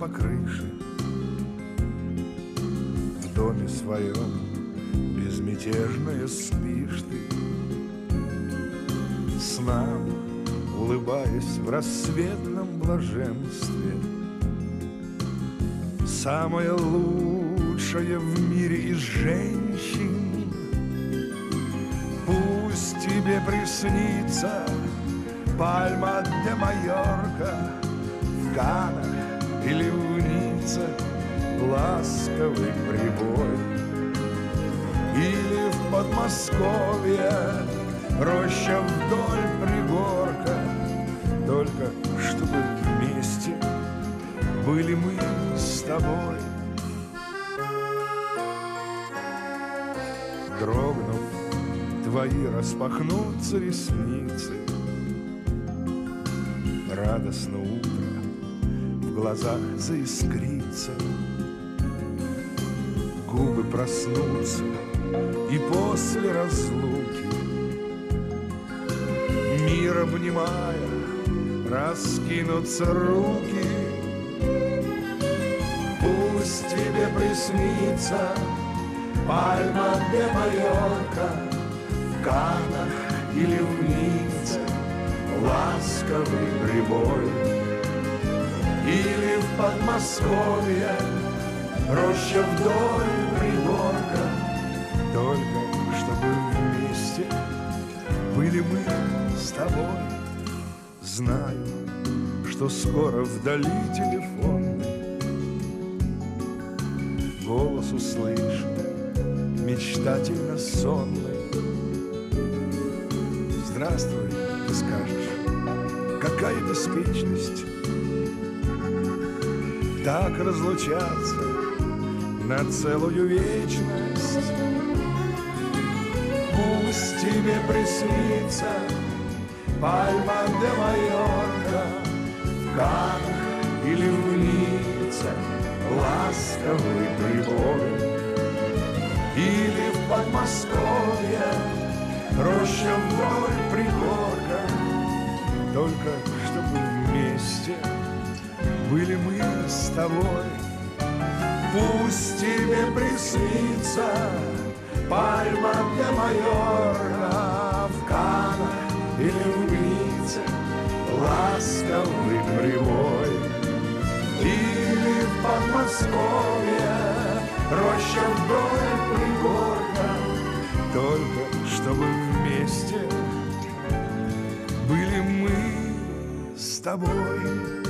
по крыше. В доме своем безмятежная спишь ты. Снам, улыбаясь в рассветном блаженстве Самая лучшая в мире из женщин. Пусть тебе приснится Пальма де Майорка Канах или в Ницце Ласковый прибой. Или в Подмосковье Роща вдоль пригорка Только чтобы вместе Были мы с тобой. Дрогнув, твои распахнутся ресницы. Радостно утро глазах заискрится. Губы проснутся и после разлуки. Мир обнимая, раскинутся руки. Пусть тебе приснится Пальма де Майорка В Канах или в Ницце. Ласковый прибой Или в Подмосковье Роща вдоль пригорка. Только чтобы вместе Были мы с тобой. Знаю, что скоро вдали телефонный Голос услышу мечтательно сонный. Здравствуй, ты скажешь, какая беспечность Так разлучаться на целую вечность. Пусть тебе приснится Пальма де Майорка В или в Ницце Ласковый прибой или в Подмосковье Роща вдоль пригорка Только чтобы вместе Были мы с тобой. Пусть тебе приснится Пальма де Майорка В Канах или в Ласковый прибой Или в Подмосковье Роща вдоль пригорка. Только чтобы вместе Были мы с тобой